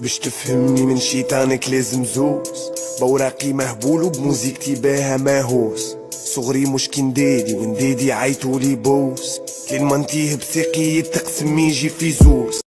باش تفهمني من شيطانك لازم زوز. بوراقي مهبول وبموزيكتي باها ماهوس صغري مش كندادي وندادي عيطولي بوس لين ما نتيه بساقي تقسم يجي في زوز.